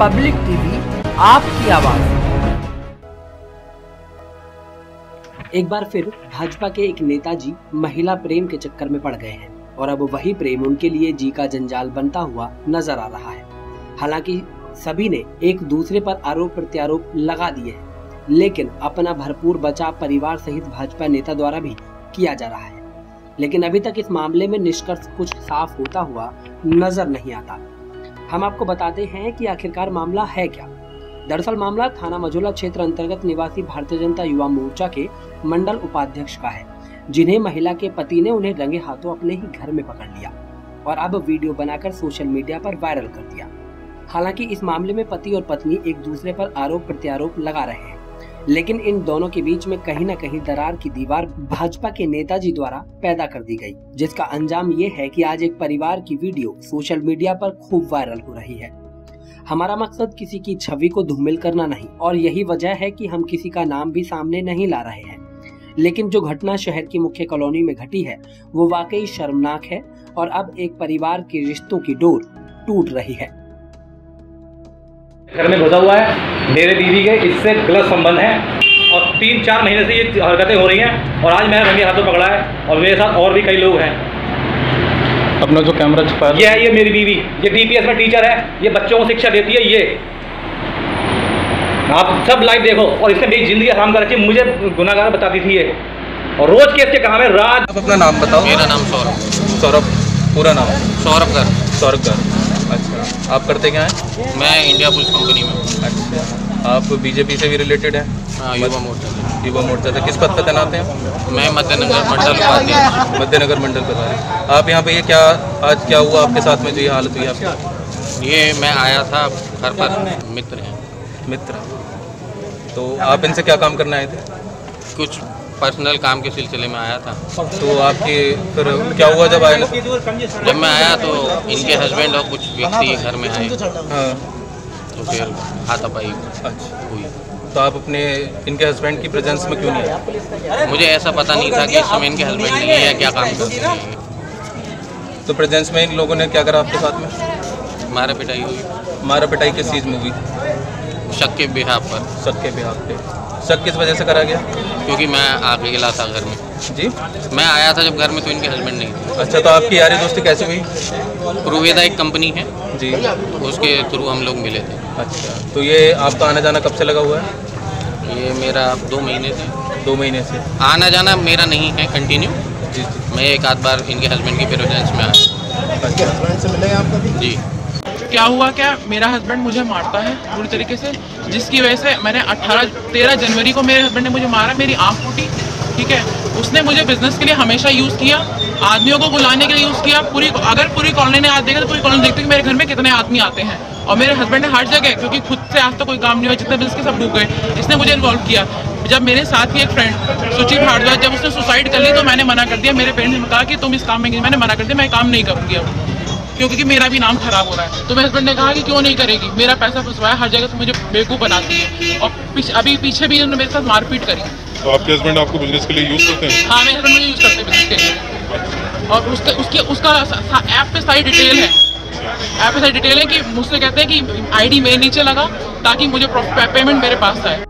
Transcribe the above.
Public TV, आपकी आवाज़। एक बार फिर भाजपा के एक नेताजी महिला प्रेम के चक्कर में पड़ गए हैं और अब वही प्रेम उनके लिए जी का जंजाल बनता हुआ नज़र आ रहा है। हालाँकि सभी ने एक दूसरे पर आरोप प्रत्यारोप लगा दिए हैं, लेकिन अपना भरपूर बचाव परिवार सहित भाजपा नेता द्वारा भी किया जा रहा है। लेकिन अभी तक इस मामले में निष्कर्ष कुछ साफ़ होता हुआ नज़र नहीं आता। हम आपको बताते हैं कि आखिरकार मामला है क्या। दरअसल मामला थाना मजोला क्षेत्र अंतर्गत निवासी भारतीय जनता युवा मोर्चा के मंडल उपाध्यक्ष का है, जिन्हें महिला के पति ने उन्हें रंगे हाथों अपने ही घर में पकड़ लिया और अब वीडियो बनाकर सोशल मीडिया पर वायरल कर दिया। हालाँकि इस मामले में पति और पत्नी एक दूसरे पर आरोप प्रत्यारोप लगा रहे हैं। लेकिन इन दोनों के बीच में कहीं न कहीं दरार की दीवार भाजपा के नेताजी द्वारा पैदा कर दी गई, जिसका अंजाम ये है कि आज एक परिवार की वीडियो सोशल मीडिया पर खूब वायरल हो रही है। हमारा मकसद किसी की छवि को धूमिल करना नहीं, और यही वजह है कि हम किसी का नाम भी सामने नहीं ला रहे हैं। लेकिन जो घटना शहर की मुख्य कॉलोनी में घटी है, वो वाकई शर्मनाक है, और अब एक परिवार के रिश्तों की डोर टूट रही है। घर में घुसा हुआ है। मेरे बीवी के इससे गलत संबंध है और तीन चार महीने से ये हरकतें हो रही हैं और आज मैंने रंगे हाथों पकड़ा है और मेरे साथ और भी कई लोग हैं। अपना जो कैमरा छुपा ये है। ये मेरी बीवी। ये डीपीएस में टीचर है। ये बच्चों को शिक्षा देती है ये। आप सब लाइव देखो और इसने मेरी ज़िंदगी आराम कर रखी मुझे गुनागार बताती थी ये। और रोज केस के काम है। रात आप अपना नाम बताओ। मेरा नाम सौरभ। सौरभ पूरा नाम। सौरभ कर सौरभ कर अच्छा। आप करते क्या हैं? मैं इंडिया पुलिस कंपनी में अच्छा। आप बीजेपी से भी रिलेटेड हैं? हाँ, युवा मोर्चा से। युवा मोर्चा से। किस पद पर तैनात हैं? मैं मध्यनगर मंडल उपाध्यक्ष मध्यनगर मंडल प्रभारी आप यहाँ पे ये क्या आज क्या हुआ आपके साथ में? जो ये हालत हुई आपकी? ये मैं आया था घर पर। मित्र हैं। मित्र। तो आप इनसे क्या काम करने आए थे? कुछ पर्सनल काम के सिलसिले में आया था। तो आपके फिर क्या हुआ जब आए? जब मैं आया तो इनके हस्बैंड और कुछ व्यक्ति घर में आए। हाँ। तो फिर हाथापाई अच्छा हुई। तो आप अपने इनके हस्बैंड की प्रेजेंस में क्यों नहीं आए? मुझे ऐसा पता नहीं था कि इस समय इनके हस्बैंड नहीं है क्या काम करते हैं। तो प्रेजेंस में इन लोगों ने क्या करा आपके साथ में? मारा पिटाई हुई। मारा पिटाई किस चीज़ में हुई? शक के बिहार पर। शक के बिहार पे। शक किस वजह से करा गया? क्योंकि मैं आके गिला था घर में। जी। मैं आया था जब घर में तो इनके हस्बैंड नहीं थे। अच्छा तो आपकी यारी दोस्ती कैसे हुई? प्रूवेदा एक कंपनी है। जी। उसके थ्रू हम लोग मिले थे। अच्छा तो ये आपका आना जाना कब से लगा हुआ है? ये मेरा दो महीने से। दो महीने से। आना जाना मेरा नहीं है कंटिन्यू जी जी। मैं एक आध बार इनके हस्बैंड की प्रेजेंस में आया। अच्छा। से मिले आपका जी। क्या हुआ क्या? मेरा हस्बैंड मुझे मारता है पूरी तरीके से, जिसकी वजह से मैंने 18 13 जनवरी को मेरे हस्बैंड ने मुझे मारा, मेरी आँख फूटी, ठीक है? उसने मुझे बिज़नेस के लिए हमेशा यूज़ किया, आदमियों को बुलाने के लिए यूज़ किया, पूरी, अगर पूरी कॉलोनी ने आज देखा तो पूरी कॉलोनी देखते कि मेरे घर में कितने आदमी आते हैं। और मेरे हस्बैंड ने हर जगह, क्योंकि खुद से आज तक कोई काम नहीं हुआ, जितने बिज़नेस के सब डूब गए, इसने मुझे इन्वॉल्व किया। जब मेरे साथ ही एक फ्रेंड सुचित भारद्वाज, जब उसने सुसाइड कर ली तो मैंने मना कर दिया। मेरे पेरेंट्स ने कहा कि तुम इस काम में मैंने मना कर दिया, मैं काम नहीं करूँगी अब। क्योंकि मेरा भी नाम खराब हो रहा है। तो मेरे हस्बैंड ने कहा कि क्यों नहीं करेगी? मेरा पैसा फंसवाया हर जगह से मुझे बेवकूफ़ बनाती है और पीछे अभी पीछे भी उन्होंने मेरे साथ मारपीट करी। तो आपके हस्बैंड आपको बिज़नेस के लिए यूज़ करते हैं? हाँ मेरे हस्बैंड मुझे यूज़ करते हैं बिज़नेस के लिए। और उसके उसके उसका ऐप पे सारी डिटेल है। ऐप पे सारी डिटेल है कि मुझसे कहते हैं कि आईडी मेरे नीचे लगा ताकि मुझे पेमेंट मेरे पास आए।